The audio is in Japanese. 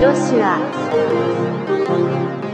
ロシア。